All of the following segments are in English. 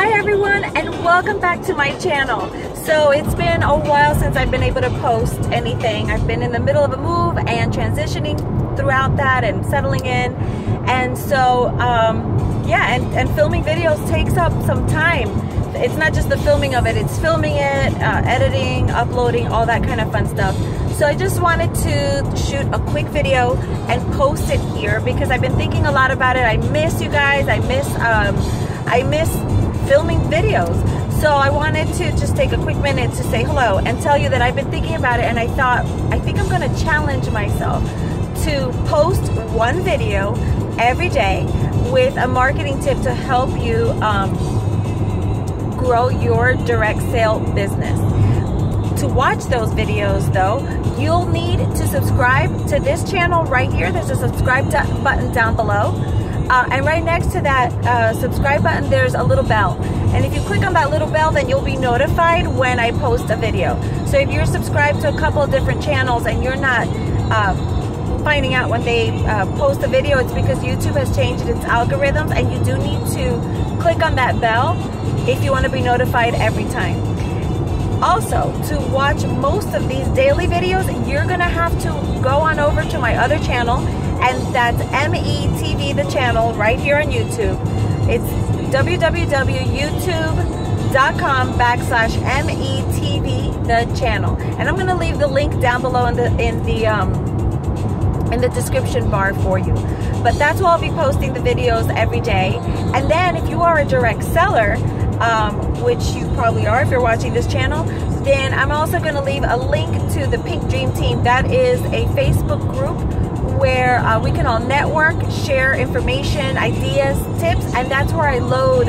Hi everyone and welcome back to my channel. So it's been a while since I've been able to post anything. I've been in the middle of a move and transitioning throughout that and settling in. And so, um, yeah, and, and filming videos takes up some time. It's not just the filming of it, it's filming it, uh, editing, uploading, all that kind of fun stuff. So I just wanted to shoot a quick video and post it here because I've been thinking a lot about it. I miss you guys. I miss um, I miss filming videos. So I wanted to just take a quick minute to say hello and tell you that I've been thinking about it and I thought I think I'm to challenge myself to post one video every day with a marketing tip to help you um, grow your direct sale business to watch those videos though, you'll need to subscribe to this channel right here. There's a subscribe button down below. Uh, and right next to that uh, subscribe button, there's a little bell. And if you click on that little bell, then you'll be notified when I post a video. So if you're subscribed to a couple of different channels and you're not uh, finding out when they uh, post a video, it's because YouTube has changed its algorithms and you do need to click on that bell if you want to be notified every time. Also, to watch most of these daily videos, you're to have to go on over to my other channel, and that's METV, the channel, right here on YouTube. It's www.youtube.com backslash METV, the channel. And I'm to leave the link down below in the, in the, um, in the description bar for you. But that's where I'll be posting the videos every day. And then if you are a direct seller, um, which you probably are if you're watching this channel, then I'm also going to leave a link to the Pink Dream Team. That is a Facebook group where uh, we can all network, share information, ideas, tips, and that's where I load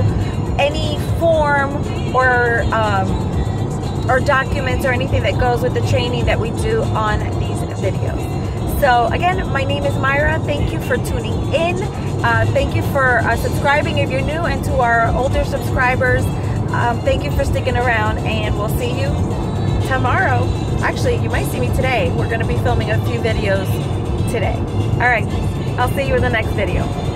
any form or um, or documents or anything that goes with the training that we do on these videos. So again, my name is Mayra. Thank you for tuning in. Uh, thank you for uh, subscribing if you're new, and to our older subscribers, um, thank you for sticking around. And we'll see you tomorrow. Actually, you might see me today. We're going to be filming a few videos today. All right, I'll see you in the next video.